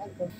那个